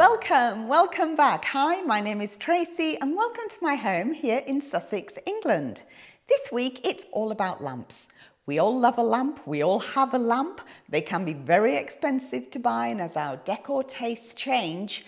Welcome, welcome back. Hi, my name is Tracy and welcome to my home here in Sussex, England. This week it's all about lamps. We all love a lamp, we all have a lamp. They can be very expensive to buy and as our decor tastes change,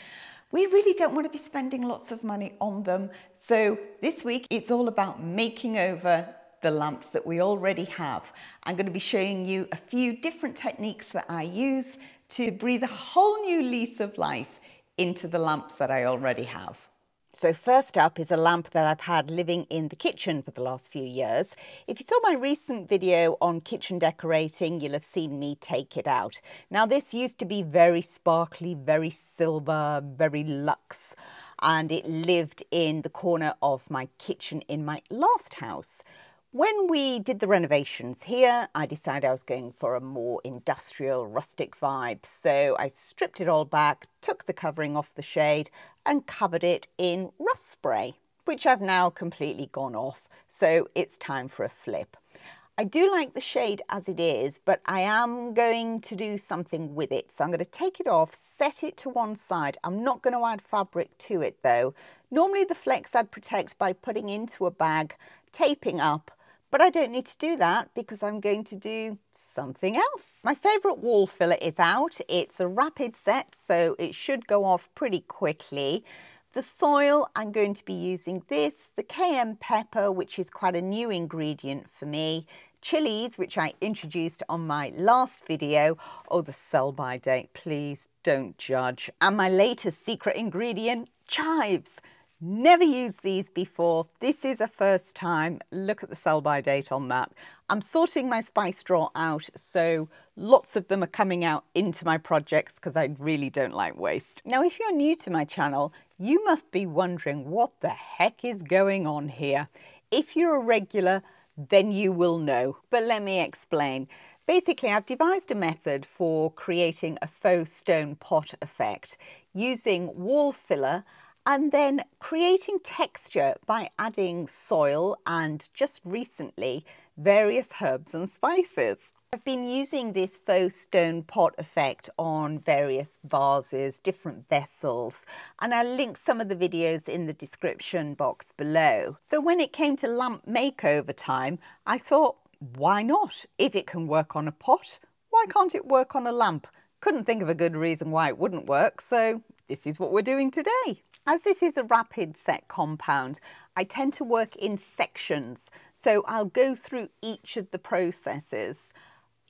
we really don't want to be spending lots of money on them. So this week it's all about making over the lamps that we already have. I'm going to be showing you a few different techniques that I use to breathe a whole new lease of life into the lamps that I already have. So first up is a lamp that I've had living in the kitchen for the last few years. If you saw my recent video on kitchen decorating, you'll have seen me take it out. Now this used to be very sparkly, very silver, very luxe, and it lived in the corner of my kitchen in my last house. When we did the renovations here, I decided I was going for a more industrial, rustic vibe. So I stripped it all back, took the covering off the shade and covered it in rust spray, which I've now completely gone off. So it's time for a flip. I do like the shade as it is, but I am going to do something with it. So I'm going to take it off, set it to one side. I'm not going to add fabric to it though. Normally the flex I'd protect by putting into a bag, taping up, but I don't need to do that because I'm going to do something else. My favourite wall filler is out. It's a rapid set, so it should go off pretty quickly. The soil, I'm going to be using this, the cayenne pepper, which is quite a new ingredient for me, chilies, which I introduced on my last video. Oh, the sell-by date, please don't judge. And my latest secret ingredient, chives. Never used these before. This is a first time. Look at the sell by date on that. I'm sorting my spice drawer out, so lots of them are coming out into my projects because I really don't like waste. Now, if you're new to my channel, you must be wondering what the heck is going on here. If you're a regular, then you will know. But let me explain. Basically, I've devised a method for creating a faux stone pot effect using wall filler and then creating texture by adding soil and just recently various herbs and spices. I've been using this faux stone pot effect on various vases, different vessels, and I'll link some of the videos in the description box below. So when it came to lamp makeover time, I thought, why not? If it can work on a pot, why can't it work on a lamp? Couldn't think of a good reason why it wouldn't work, so this is what we're doing today. As this is a rapid set compound, I tend to work in sections. So I'll go through each of the processes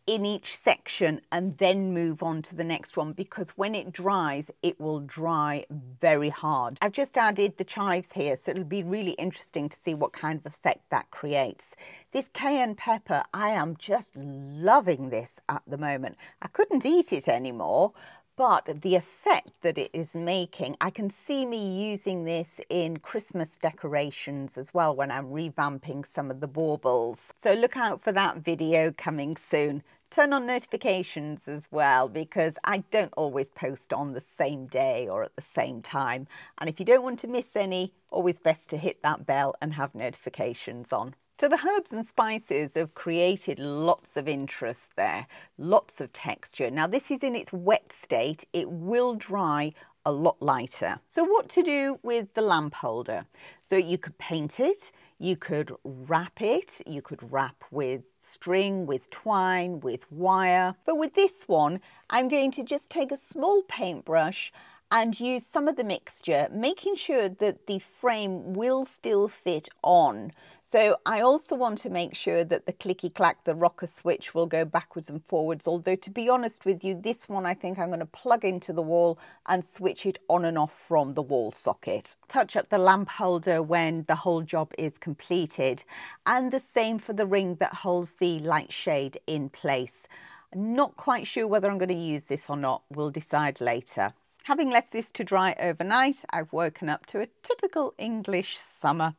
in each section and then move on to the next one because when it dries it will dry very hard. I've just added the chives here so it'll be really interesting to see what kind of effect that creates. This cayenne pepper I am just loving this at the moment. I couldn't eat it anymore but the effect that it is making, I can see me using this in Christmas decorations as well when I'm revamping some of the baubles. So look out for that video coming soon. Turn on notifications as well because I don't always post on the same day or at the same time. And if you don't want to miss any, always best to hit that bell and have notifications on. So the herbs and spices have created lots of interest there, lots of texture. Now this is in its wet state, it will dry a lot lighter. So what to do with the lamp holder? So you could paint it, you could wrap it, you could wrap with string, with twine, with wire. But with this one, I'm going to just take a small paintbrush and use some of the mixture, making sure that the frame will still fit on. So I also want to make sure that the clicky clack, the rocker switch will go backwards and forwards. Although to be honest with you, this one I think I'm going to plug into the wall and switch it on and off from the wall socket. Touch up the lamp holder when the whole job is completed. And the same for the ring that holds the light shade in place. Not quite sure whether I'm going to use this or not. We'll decide later. Having left this to dry overnight, I've woken up to a typical English summer,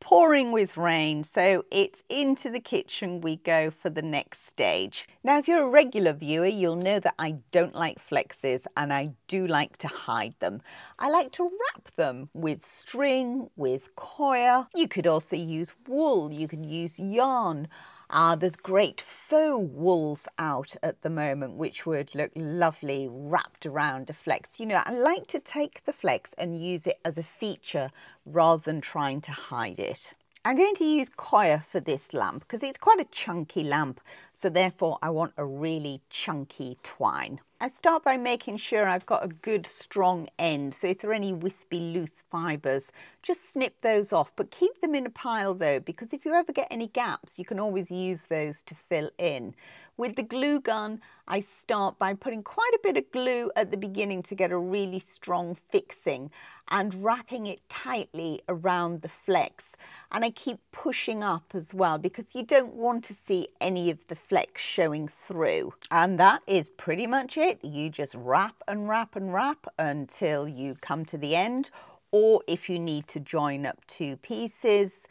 pouring with rain. So it's into the kitchen we go for the next stage. Now, if you're a regular viewer, you'll know that I don't like flexes and I do like to hide them. I like to wrap them with string, with coir. You could also use wool, you could use yarn. Uh, there's great faux wools out at the moment, which would look lovely wrapped around a flex. You know, I like to take the flex and use it as a feature rather than trying to hide it. I'm going to use coir for this lamp because it's quite a chunky lamp, so therefore I want a really chunky twine. I start by making sure I've got a good strong end, so if there are any wispy loose fibres, just snip those off, but keep them in a pile though, because if you ever get any gaps, you can always use those to fill in. With the glue gun, I start by putting quite a bit of glue at the beginning to get a really strong fixing and wrapping it tightly around the flex. And I keep pushing up as well because you don't want to see any of the flex showing through. And that is pretty much it. You just wrap and wrap and wrap until you come to the end. Or if you need to join up two pieces,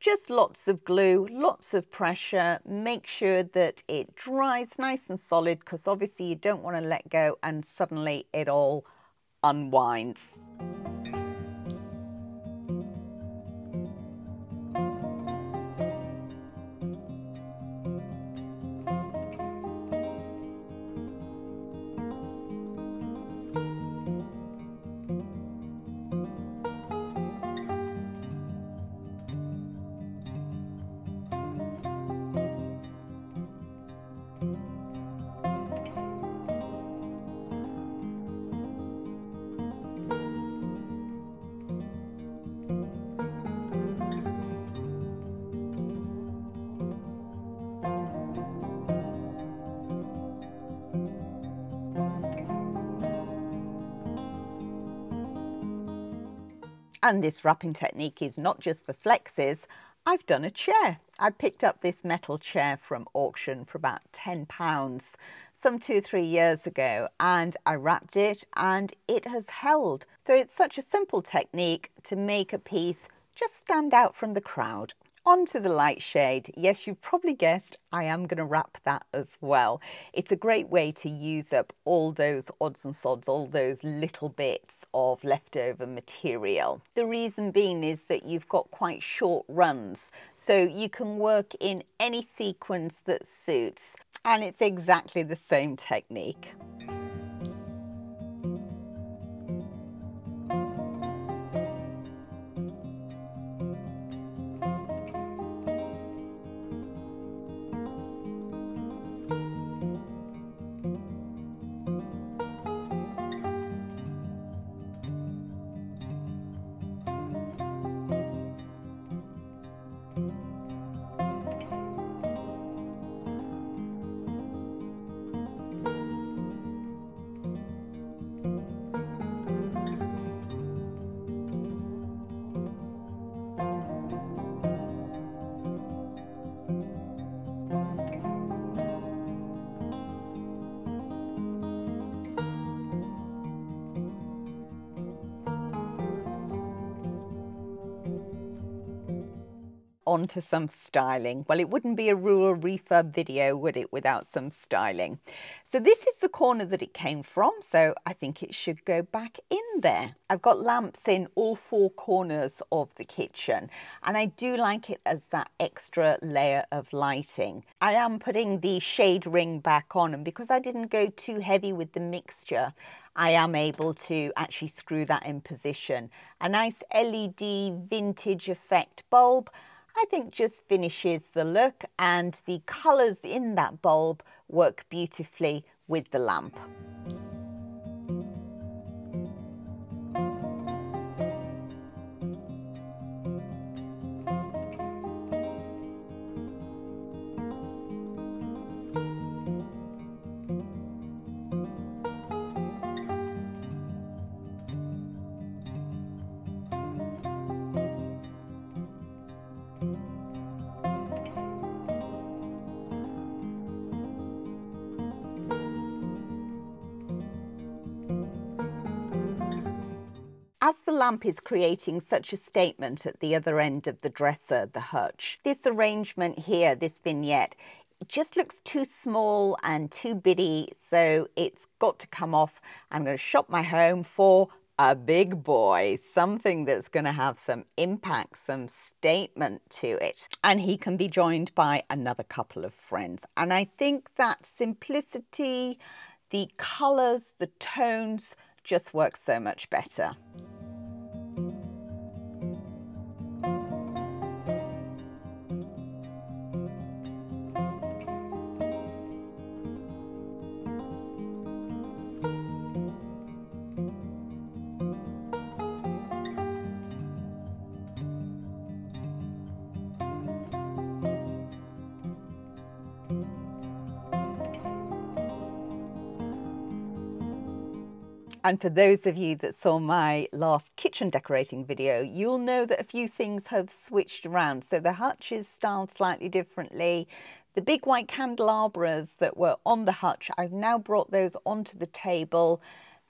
just lots of glue, lots of pressure. Make sure that it dries nice and solid because obviously you don't want to let go and suddenly it all unwinds. And this wrapping technique is not just for flexes. I've done a chair. I picked up this metal chair from auction for about £10 some two or three years ago and I wrapped it and it has held. So it's such a simple technique to make a piece just stand out from the crowd. Onto the light shade. Yes, you've probably guessed I am going to wrap that as well. It's a great way to use up all those odds and sods, all those little bits of leftover material. The reason being is that you've got quite short runs, so you can work in any sequence that suits. And it's exactly the same technique. Onto some styling. Well, it wouldn't be a rural refurb video, would it, without some styling? So this is the corner that it came from, so I think it should go back in there. I've got lamps in all four corners of the kitchen, and I do like it as that extra layer of lighting. I am putting the shade ring back on, and because I didn't go too heavy with the mixture, I am able to actually screw that in position. A nice LED vintage effect bulb I think just finishes the look and the colours in that bulb work beautifully with the lamp. As the lamp is creating such a statement at the other end of the dresser, the hutch, this arrangement here, this vignette, just looks too small and too bitty, so it's got to come off. I'm going to shop my home for a big boy, something that's going to have some impact, some statement to it. And he can be joined by another couple of friends. And I think that simplicity, the colours, the tones just work so much better. And for those of you that saw my last kitchen decorating video, you'll know that a few things have switched around. So the hutch is styled slightly differently. The big white candelabras that were on the hutch, I've now brought those onto the table.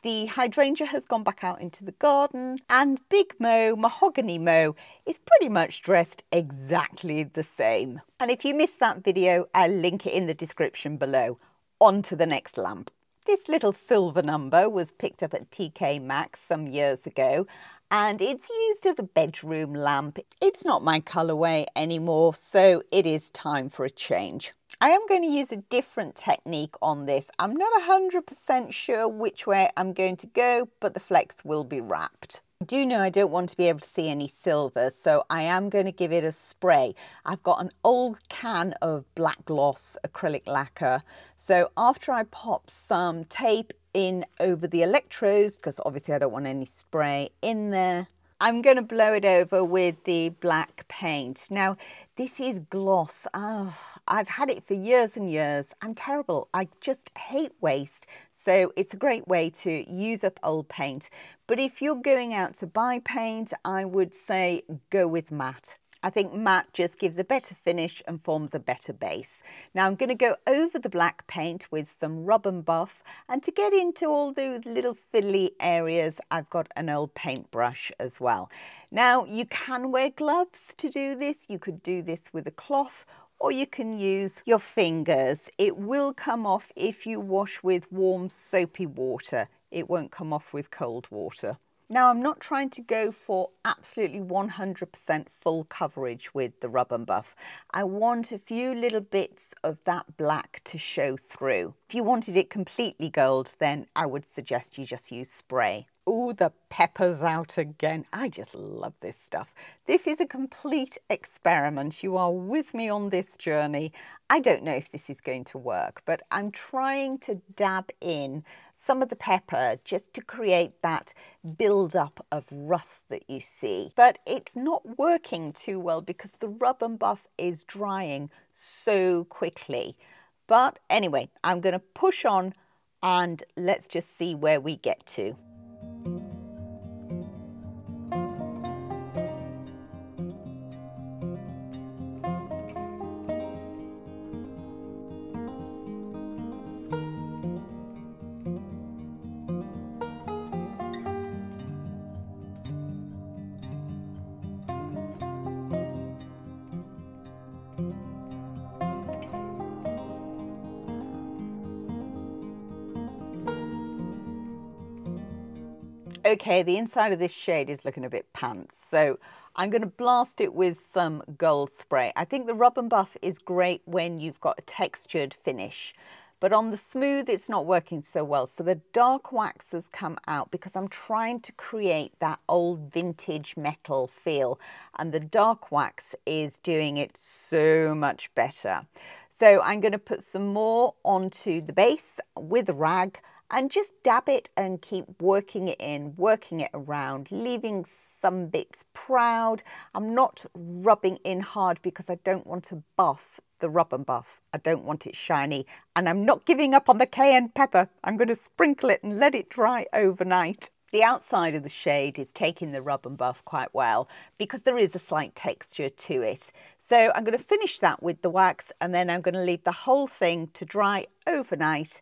The hydrangea has gone back out into the garden and Big Mo, Mahogany Mo, is pretty much dressed exactly the same. And if you missed that video, I'll link it in the description below. On to the next lamp. This little silver number was picked up at TK Maxx some years ago and it's used as a bedroom lamp. It's not my colourway anymore, so it is time for a change. I am going to use a different technique on this. I'm not 100% sure which way I'm going to go, but the flex will be wrapped. Do know I don't want to be able to see any silver, so I am going to give it a spray. I've got an old can of black gloss acrylic lacquer. So after I pop some tape in over the electrodes, because obviously I don't want any spray in there, I'm going to blow it over with the black paint. Now, this is gloss. Oh, I've had it for years and years. I'm terrible. I just hate waste. So it's a great way to use up old paint. But if you're going out to buy paint, I would say go with matte. I think matte just gives a better finish and forms a better base. Now I'm going to go over the black paint with some rub and buff and to get into all those little fiddly areas I've got an old paintbrush as well. Now you can wear gloves to do this. You could do this with a cloth or you can use your fingers. It will come off if you wash with warm soapy water. It won't come off with cold water. Now I'm not trying to go for absolutely 100% full coverage with the rub and buff. I want a few little bits of that black to show through. If you wanted it completely gold, then I would suggest you just use spray. Oh, the pepper's out again. I just love this stuff. This is a complete experiment. You are with me on this journey. I don't know if this is going to work, but I'm trying to dab in some of the pepper just to create that build-up of rust that you see. But it's not working too well because the rub and buff is drying so quickly. But anyway, I'm going to push on and let's just see where we get to. Okay, the inside of this shade is looking a bit pants, so I'm going to blast it with some gold spray. I think the rub and buff is great when you've got a textured finish, but on the smooth it's not working so well. So the dark wax has come out because I'm trying to create that old vintage metal feel and the dark wax is doing it so much better. So I'm going to put some more onto the base with a rag and just dab it and keep working it in, working it around, leaving some bits proud. I'm not rubbing in hard because I don't want to buff the rub and buff. I don't want it shiny and I'm not giving up on the cayenne pepper. I'm going to sprinkle it and let it dry overnight. The outside of the shade is taking the rub and buff quite well because there is a slight texture to it. So I'm going to finish that with the wax and then I'm going to leave the whole thing to dry overnight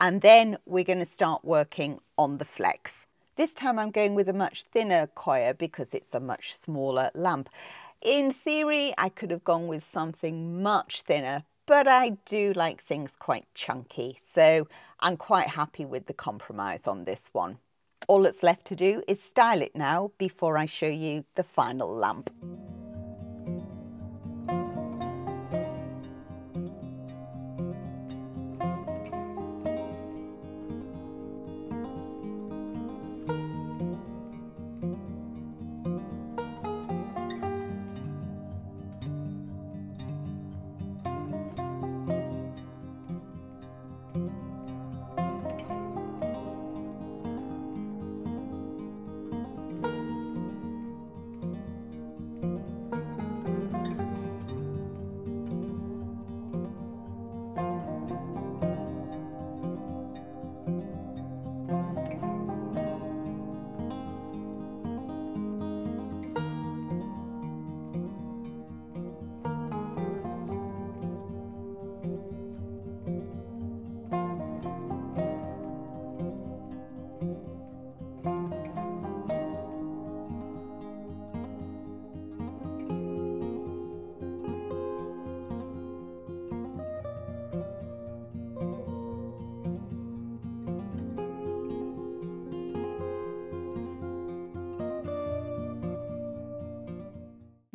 and then we're going to start working on the flex. This time I'm going with a much thinner coir because it's a much smaller lamp. In theory, I could have gone with something much thinner, but I do like things quite chunky. So I'm quite happy with the compromise on this one. All that's left to do is style it now before I show you the final lamp.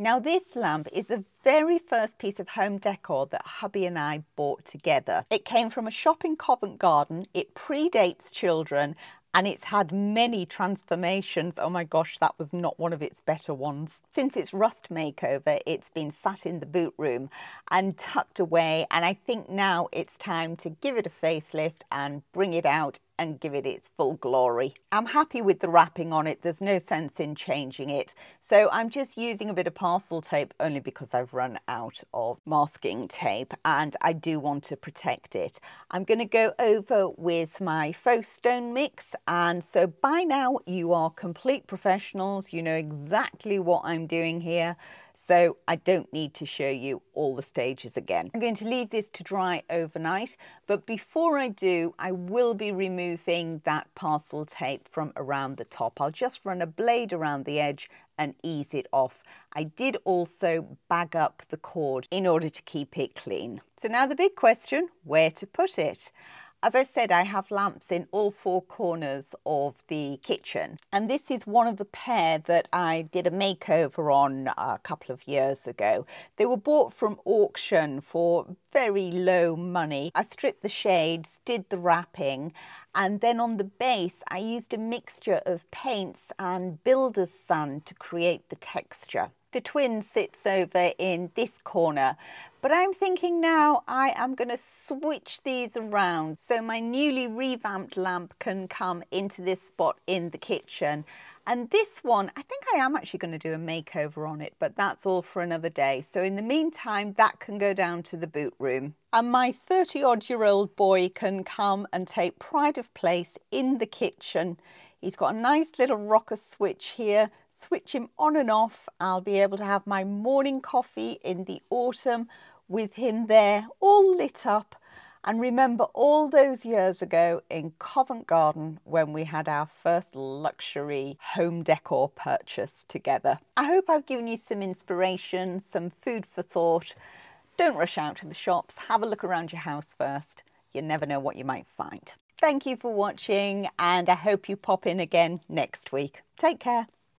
Now this lamp is the very first piece of home decor that hubby and I bought together. It came from a shop in Covent Garden. It predates children and it's had many transformations. Oh my gosh, that was not one of its better ones. Since its rust makeover, it's been sat in the boot room and tucked away. And I think now it's time to give it a facelift and bring it out and give it its full glory. I'm happy with the wrapping on it. There's no sense in changing it. So I'm just using a bit of parcel tape only because I've run out of masking tape and I do want to protect it. I'm going to go over with my faux stone mix and so by now you are complete professionals. You know exactly what I'm doing here so I don't need to show you all the stages again. I'm going to leave this to dry overnight, but before I do, I will be removing that parcel tape from around the top. I'll just run a blade around the edge and ease it off. I did also bag up the cord in order to keep it clean. So now the big question, where to put it? As I said, I have lamps in all four corners of the kitchen. And this is one of the pair that I did a makeover on a couple of years ago. They were bought from auction for very low money. I stripped the shades, did the wrapping, and then on the base, I used a mixture of paints and builder's sand to create the texture. The twin sits over in this corner, but I'm thinking now I am going to switch these around so my newly revamped lamp can come into this spot in the kitchen. And this one, I think I am actually going to do a makeover on it, but that's all for another day. So in the meantime, that can go down to the boot room. And my 30 odd year old boy can come and take pride of place in the kitchen. He's got a nice little rocker switch here switch him on and off. I'll be able to have my morning coffee in the autumn with him there all lit up and remember all those years ago in Covent Garden when we had our first luxury home decor purchase together. I hope I've given you some inspiration, some food for thought. Don't rush out to the shops, have a look around your house first. You never know what you might find. Thank you for watching and I hope you pop in again next week. Take care.